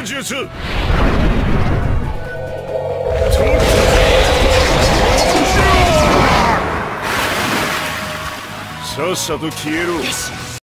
の術さっさと消えろ。